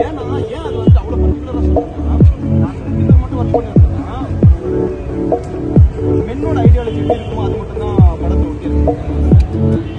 ஏன்னா ஏன் அது வந்து அவ்வளோ பர்டிகுலராக சொல்லுங்கன்னா நான் இந்த மட்டும் ஒர்க் பண்ணியிருந்தேன்னா மென்னோட ஐடியாலஜி எப்படி இருக்குமோ அது மட்டும்தான் படத்தை ஒட்டியிருக்கேன்